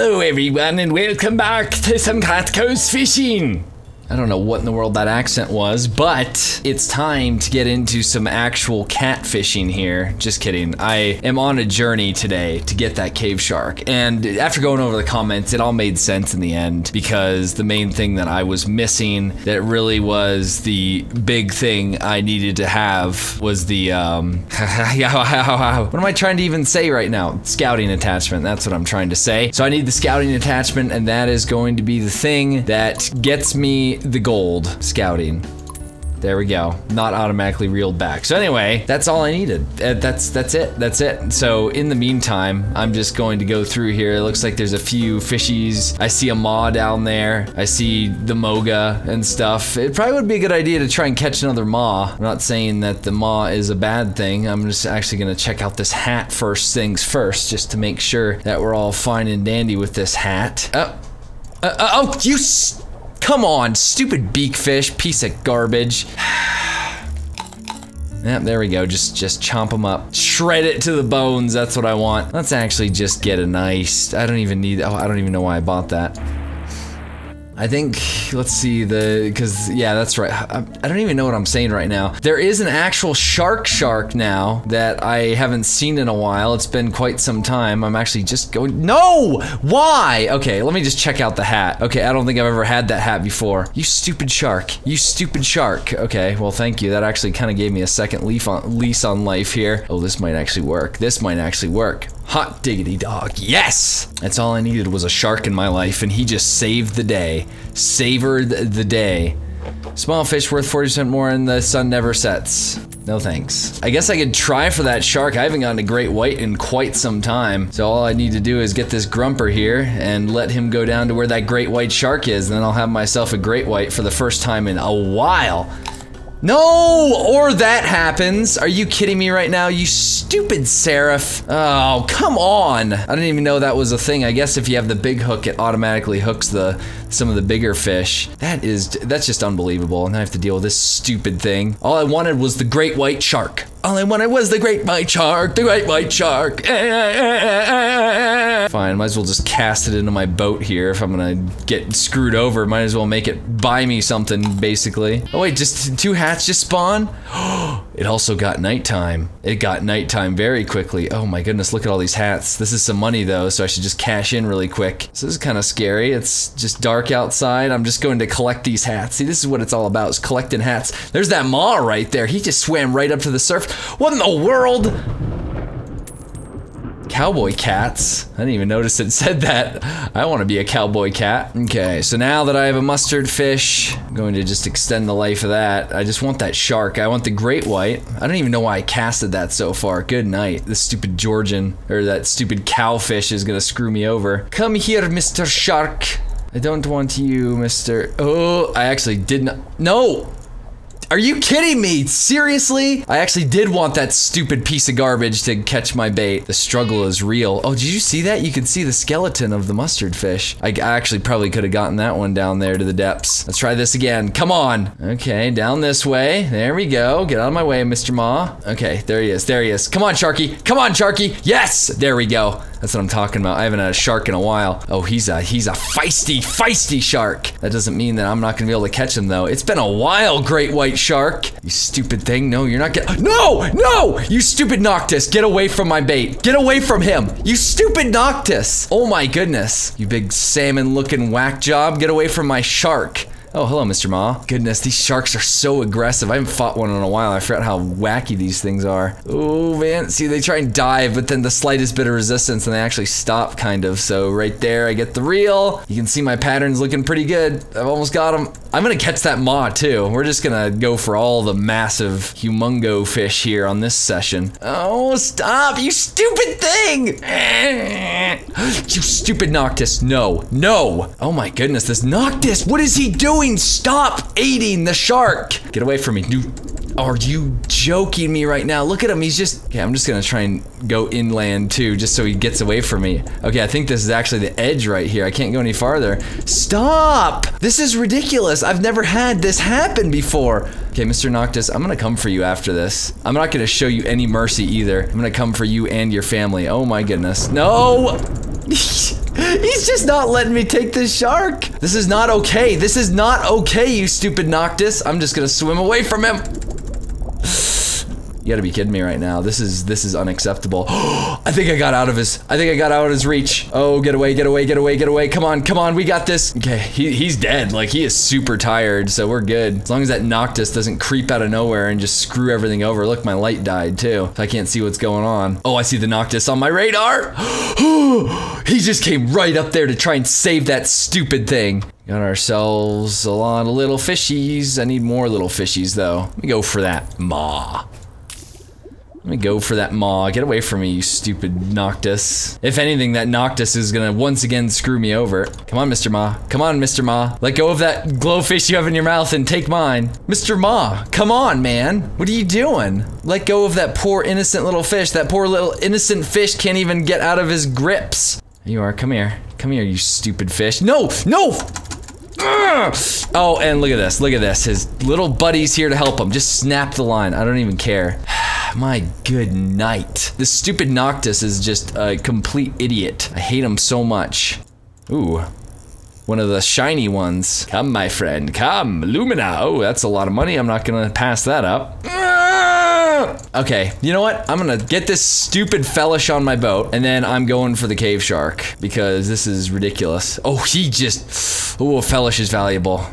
Hello, everyone, and welcome back to some Cat Goes Fishing. I don't know what in the world that accent was, but it's time to get into some actual catfishing here. Just kidding. I am on a journey today to get that cave shark. And after going over the comments, it all made sense in the end because the main thing that I was missing that really was the big thing I needed to have was the um what am I trying to even say right now? Scouting attachment. That's what I'm trying to say. So I need the scouting attachment and that is going to be the thing that gets me the gold scouting. There we go. Not automatically reeled back. So anyway, that's all I needed. Uh, that's that's it. That's it. So in the meantime, I'm just going to go through here. It looks like there's a few fishies. I see a maw down there. I see the moga and stuff. It probably would be a good idea to try and catch another maw. I'm not saying that the maw is a bad thing. I'm just actually gonna check out this hat first things first, just to make sure that we're all fine and dandy with this hat. Oh, uh, uh, oh, you. Come on, stupid beakfish, piece of garbage. Yep, there we go. Just just chomp them up. Shred it to the bones. That's what I want. Let's actually just get a nice. I don't even need. Oh, I don't even know why I bought that. I think, let's see, the, because, yeah, that's right. I, I, don't even know what I'm saying right now. There is an actual shark shark now that I haven't seen in a while. It's been quite some time. I'm actually just going, no! Why? Okay, let me just check out the hat. Okay, I don't think I've ever had that hat before. You stupid shark. You stupid shark. Okay, well, thank you. That actually kind of gave me a second leaf on, lease on life here. Oh, this might actually work. This might actually work. Hot diggity dog, yes! That's all I needed was a shark in my life, and he just saved the day. Savored the day. Small fish worth 40% more and the sun never sets. No thanks. I guess I could try for that shark. I haven't gotten a great white in quite some time. So all I need to do is get this grumper here and let him go down to where that great white shark is. And then I'll have myself a great white for the first time in a while. No! Or that happens. Are you kidding me right now? You stupid seraph. Oh, come on. I didn't even know that was a thing. I guess if you have the big hook, it automatically hooks the some of the bigger fish. That is, that's just unbelievable. And I have to deal with this stupid thing. All I wanted was the great white shark. All I wanted was the great white shark, the great white shark. Eh, eh, eh, Fine, might as well just cast it into my boat here if I'm gonna get screwed over. Might as well make it buy me something, basically. Oh wait, just two hats just spawn? it also got nighttime. It got nighttime very quickly. Oh my goodness, look at all these hats. This is some money though, so I should just cash in really quick. So this is kind of scary. It's just dark outside. I'm just going to collect these hats. See, this is what it's all about, is collecting hats. There's that maw right there. He just swam right up to the surf. What in the world? Cowboy cats. I didn't even notice it said that. I want to be a cowboy cat. Okay, so now that I have a mustard fish, I'm going to just extend the life of that. I just want that shark. I want the great white. I don't even know why I casted that so far. Good night. This stupid Georgian, or that stupid cowfish is gonna screw me over. Come here, Mr. Shark. I don't want you, Mr. Oh, I actually did not. No! Are you kidding me? Seriously? I actually did want that stupid piece of garbage to catch my bait. The struggle is real. Oh, did you see that? You can see the skeleton of the mustard fish. I actually probably could have gotten that one down there to the depths. Let's try this again. Come on. Okay, down this way. There we go. Get out of my way, Mr. Maw. Okay, there he is. There he is. Come on, Sharky. Come on, Sharky. Yes! There we go. That's what I'm talking about. I haven't had a shark in a while. Oh, he's a he's a feisty, feisty shark. That doesn't mean that I'm not gonna be able to catch him though. It's been a while, great white shark. You stupid thing. No, you're not getting. No, no! You stupid Noctis. Get away from my bait. Get away from him. You stupid Noctis. Oh my goodness. You big salmon-looking whack job. Get away from my shark. Oh, hello, Mr. Maw. Goodness, these sharks are so aggressive. I haven't fought one in a while. I forgot how wacky these things are. Oh, man. See, they try and dive, but then the slightest bit of resistance and they actually stop, kind of. So right there, I get the reel. You can see my patterns looking pretty good. I've almost got them. I'm gonna catch that maw, too. We're just gonna go for all the massive humongo fish here on this session. Oh, stop, you stupid thing! you stupid Noctis. No, no. Oh my goodness, this Noctis, what is he doing? Stop aiding the shark. Get away from me. Are you joking me right now? Look at him. He's just. Okay, I'm just gonna try and go inland too, just so he gets away from me. Okay, I think this is actually the edge right here. I can't go any farther. Stop! This is ridiculous. I've never had this happen before. Okay, Mr. Noctis, I'm gonna come for you after this. I'm not gonna show you any mercy either. I'm gonna come for you and your family. Oh my goodness. No! He's just not letting me take this shark. This is not okay. This is not okay, you stupid Noctis. I'm just gonna swim away from him. You gotta be kidding me right now. This is this is unacceptable. I think I got out of his. I think I got out of his reach. Oh, get away, get away, get away, get away. Come on, come on, we got this. Okay, he, he's dead. Like he is super tired, so we're good. As long as that Noctis doesn't creep out of nowhere and just screw everything over. Look, my light died too. I can't see what's going on. Oh, I see the Noctis on my radar. he just came right up there to try and save that stupid thing. Got ourselves a lot of little fishies. I need more little fishies though. Let me go for that maw. Let me go for that maw. Get away from me, you stupid Noctis. If anything, that Noctis is gonna once again screw me over. Come on, Mr. Maw. Come on, Mr. Maw. Let go of that glowfish you have in your mouth and take mine. Mr. Maw, come on, man. What are you doing? Let go of that poor innocent little fish. That poor little innocent fish can't even get out of his grips. You are. Come here. Come here, you stupid fish. No! No! Oh, and look at this. Look at this. His little buddy's here to help him. Just snap the line. I don't even care. My good night. This stupid Noctis is just a complete idiot. I hate him so much. Ooh. One of the shiny ones. Come, my friend. Come. Lumina. Oh, that's a lot of money. I'm not gonna pass that up. Ah! Okay, you know what? I'm gonna get this stupid fellish on my boat, and then I'm going for the cave shark, because this is ridiculous. Oh, he just... Oh, fellish is valuable.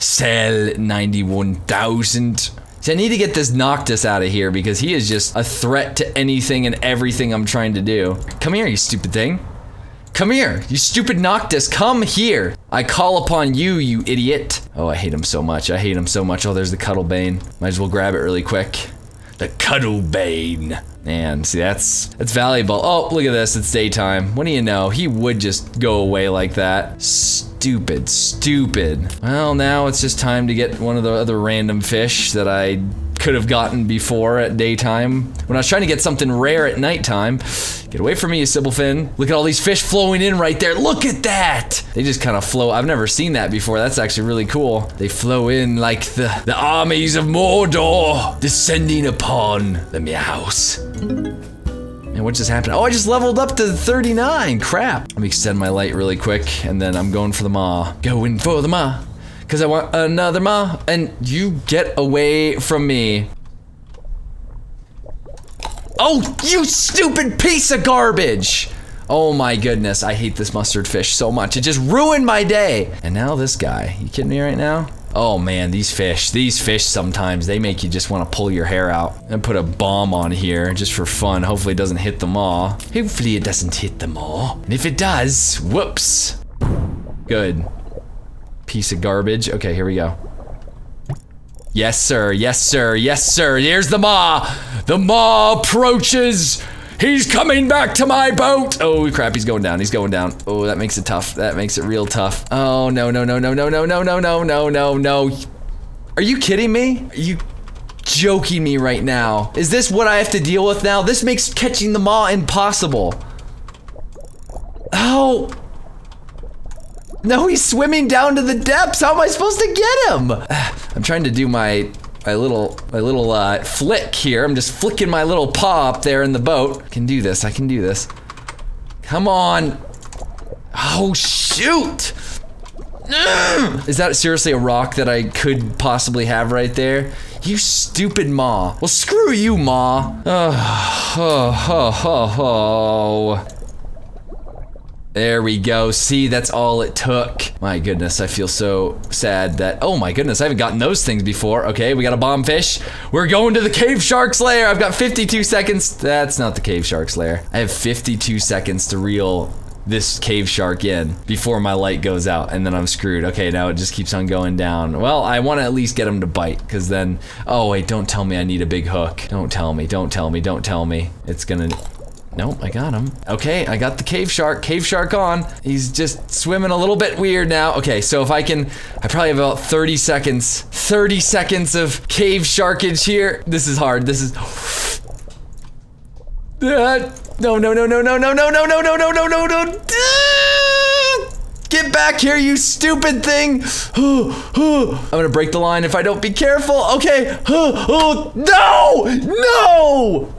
Sell 91,000. See, I need to get this Noctis out of here because he is just a threat to anything and everything I'm trying to do. Come here, you stupid thing. Come here, you stupid Noctis, come here. I call upon you, you idiot. Oh, I hate him so much. I hate him so much. Oh, there's the Cuttlebane. Might as well grab it really quick. The Cuttlebane. Man, see, that's that's valuable. Oh, look at this. It's daytime. What do you know? He would just go away like that. Stupid, stupid. Well, now it's just time to get one of the other random fish that I could have gotten before at daytime. When I was trying to get something rare at nighttime. Get away from me, you Sybilphin. Look at all these fish flowing in right there. Look at that! They just kind of flow. I've never seen that before. That's actually really cool. They flow in like the, the armies of Mordor descending upon the Meows. And what just happened? Oh, I just leveled up to 39. Crap. Let me extend my light really quick, and then I'm going for the maw. Going for the maw. Because I want another maw, and you get away from me. Oh, you stupid piece of garbage! Oh my goodness, I hate this mustard fish so much. It just ruined my day. And now this guy. You kidding me right now? Oh man, these fish. These fish sometimes, they make you just want to pull your hair out. And put a bomb on here just for fun. Hopefully it doesn't hit them all. Hopefully it doesn't hit them all. And if it does, whoops. Good. Piece of garbage. Okay, here we go. Yes, sir. Yes, sir. Yes, sir. Here's the maw. The maw approaches. He's coming back to my boat. Oh, crap. He's going down. He's going down. Oh, that makes it tough. That makes it real tough. Oh, no, no, no, no, no, no, no, no, no, no, no, no. Are you kidding me? Are you joking me right now? Is this what I have to deal with now? This makes catching the maw impossible. Oh. No, he's swimming down to the depths. How am I supposed to get him? I'm trying to do my my little my little uh, flick here. I'm just flicking my little paw up there in the boat. I can do this. I can do this. Come on. Oh shoot! Is that seriously a rock that I could possibly have right there? You stupid maw. Well, screw you, maw. Oh, oh, oh, oh, oh. There we go. See, that's all it took. My goodness, I feel so sad that- Oh my goodness, I haven't gotten those things before. Okay, we got a bomb fish. We're going to the cave shark's lair. I've got 52 seconds. That's not the cave shark's lair. I have 52 seconds to reel this cave shark in before my light goes out and then I'm screwed. Okay, now it just keeps on going down. Well, I want to at least get him to bite because then, oh wait, don't tell me I need a big hook. Don't tell me, don't tell me, don't tell me. It's gonna, Nope, I got him. Okay, I got the cave shark. Cave shark on. He's just swimming a little bit weird now. Okay, so if I can, I probably have about 30 seconds. 30 seconds of cave sharkage here. This is hard. This is. Uh, no, no, no, no, no, no, no, no, no, no, no, no, no, no. Get back here, you stupid thing! I'm gonna break the line if I don't be careful. Okay. Oh, no! No!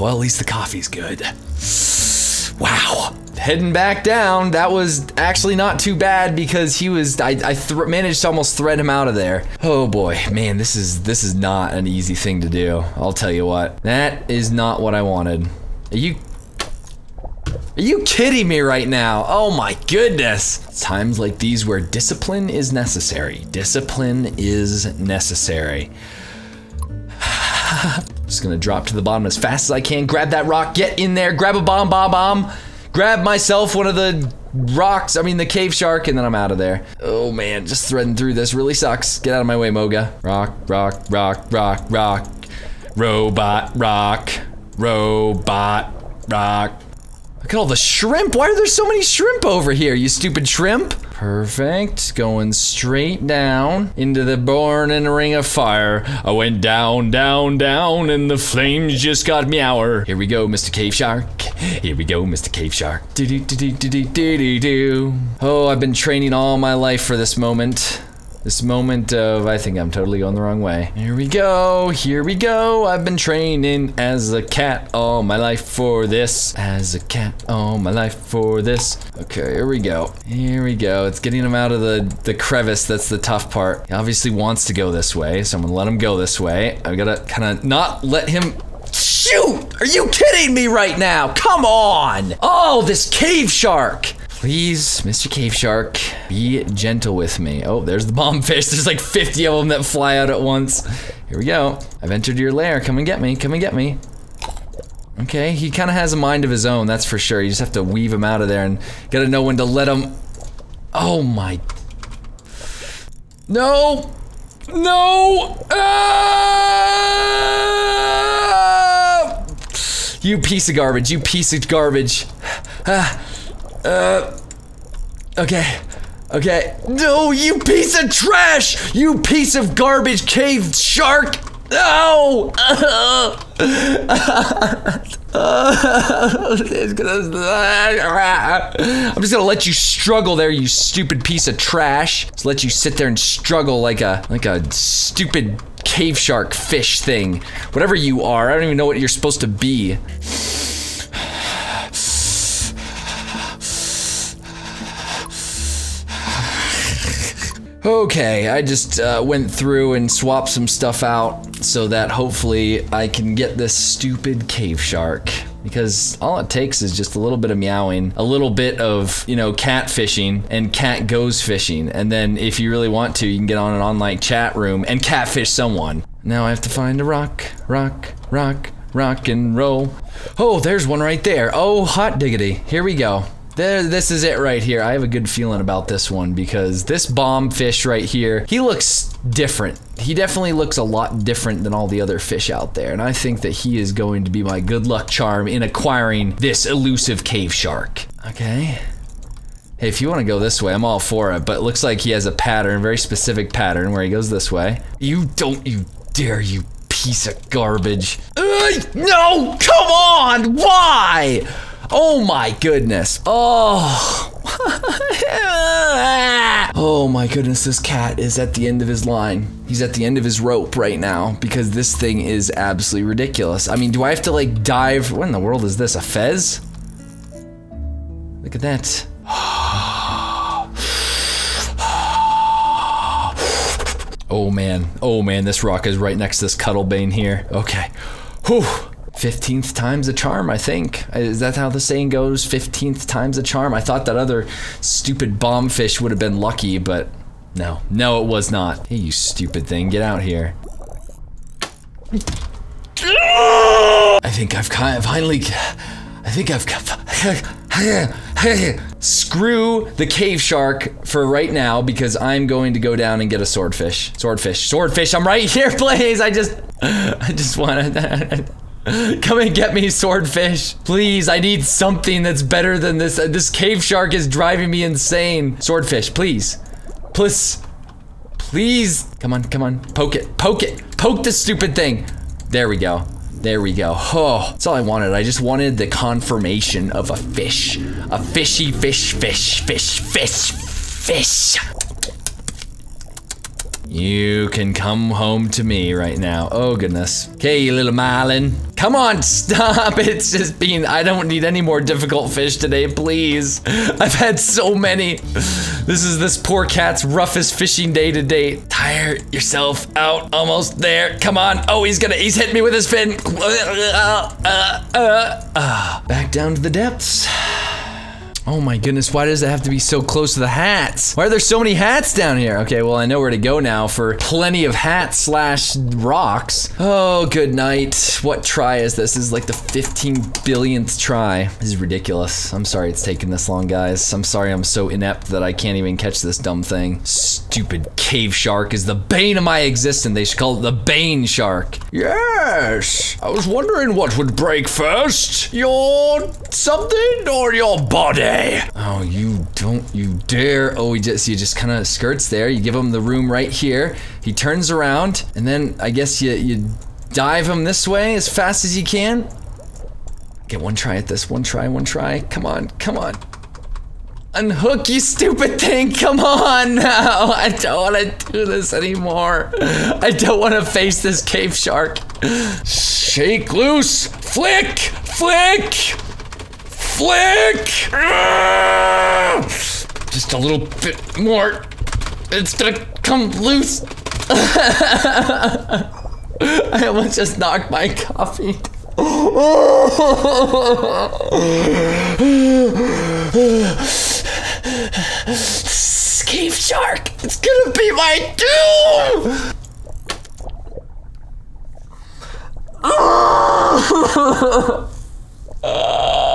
Well, at least the coffee's good. Wow. Heading back down, that was actually not too bad because he was, I, I managed to almost thread him out of there. Oh boy, man, this is, this is not an easy thing to do. I'll tell you what. That is not what I wanted. Are you are you kidding me right now? Oh my goodness. Times like these where discipline is necessary. Discipline is necessary. Just gonna drop to the bottom as fast as I can, grab that rock, get in there, grab a bomb, bomb, bomb, grab myself one of the rocks, I mean the cave shark, and then I'm out of there. Oh man, just threading through this really sucks. Get out of my way, Moga. Rock, rock, rock, rock, rock. Robot, rock, robot, rock. Look at all the shrimp. Why are there so many shrimp over here, you stupid shrimp? Perfect. Going straight down into the burning ring of fire. I went down, down, down, and the flames just got me hour. Here we go, Mr. Cave Shark. Here we go, Mr. Cave Shark. Do do do do do do do do. Oh, I've been training all my life for this moment. This moment of, I think I'm totally going the wrong way. Here we go, here we go. I've been training as a cat all my life for this. As a cat all my life for this. Okay, here we go. Here we go. It's getting him out of the, the crevice. That's the tough part. He obviously wants to go this way, so I'm gonna let him go this way. I gotta kind of not let him Shoot! Are you kidding me right now? Come on! Oh, this cave shark! Please, Mr. Cave Shark, be gentle with me. Oh, there's the bomb fish. There's like 50 of them that fly out at once. Here we go. I've entered your lair. Come and get me. Come and get me. Okay, he kind of has a mind of his own, that's for sure. You just have to weave him out of there and gotta know when to let him. Oh my. No! No! Ah! You piece of garbage, you piece of garbage. Ah. Uh. Okay. Okay. No, you piece of trash! You piece of garbage cave shark! No! I'm just gonna let you struggle there, you stupid piece of trash. Just let you sit there and struggle like a like a stupid cave shark fish thing. Whatever you are, I don't even know what you're supposed to be. Okay, I just uh, went through and swapped some stuff out so that hopefully I can get this stupid cave shark. Because all it takes is just a little bit of meowing, a little bit of, you know, cat fishing, and cat goes fishing. And then if you really want to, you can get on an online chat room and catfish someone. Now I have to find a rock, rock, rock, rock and roll. Oh, there's one right there. Oh, hot diggity. Here we go. There, this is it right here. I have a good feeling about this one because this bomb fish right here, he looks different. He definitely looks a lot different than all the other fish out there. And I think that he is going to be my good luck charm in acquiring this elusive cave shark. Okay. Hey, if you want to go this way, I'm all for it. But it looks like he has a pattern, very specific pattern where he goes this way. You don't, you dare, you piece of garbage. No, come on, why? Oh my goodness. Oh. oh my goodness, this cat is at the end of his line. He's at the end of his rope right now because this thing is absolutely ridiculous. I mean, do I have to like dive? What in the world is this? A fez? Look at that. Oh man, oh man, this rock is right next to this Cuttlebane here. Okay. Whew. 15th time's a charm, I think. Is that how the saying goes? 15th time's a charm? I thought that other stupid bombfish would have been lucky, but no. No, it was not. Hey, you stupid thing, get out here. I think I've kind of finally. I think I've. Screw the cave shark for right now because I'm going to go down and get a swordfish. Swordfish. Swordfish, I'm right here, please. I just. I just want to. Come and get me, swordfish. Please, I need something that's better than this. Uh, this cave shark is driving me insane. Swordfish, please. Please. Please. Come on, come on. Poke it. Poke it. Poke this stupid thing. There we go. There we go. Oh, that's all I wanted. I just wanted the confirmation of a fish. A fishy fish, fish, fish, fish, fish. You can come home to me right now. Oh, goodness. Okay, you little marlin. Come on, stop. It's just being. I don't need any more difficult fish today, please. I've had so many. This is this poor cat's roughest fishing day to date. Tire yourself out. Almost there. Come on. Oh, he's gonna. He's hitting me with his fin. Uh, uh, uh, uh. Back down to the depths. Oh my goodness, why does it have to be so close to the hats? Why are there so many hats down here? Okay, well, I know where to go now for plenty of hats slash rocks. Oh, good night. What try is this? This is like the 15 billionth try. This is ridiculous. I'm sorry it's taken this long, guys. I'm sorry I'm so inept that I can't even catch this dumb thing. Stupid cave shark is the bane of my existence. They should call it the Bane shark. Yes, I was wondering what would break first. Your something or your body? Oh, you don't you dare. Oh, he just he just kind of skirts there. You give him the room right here. He turns around and then I guess you you dive him this way as fast as you can. Get one try at this. One try, one try. Come on, come on. Unhook, you stupid thing! Come on now! I don't want to do this anymore. I don't want to face this cave shark. Shake loose! Flick! Flick! Flick! Ah! Just a little bit more. It's gonna come loose. I almost just knocked my coffee. Cave shark! It's gonna be my doom!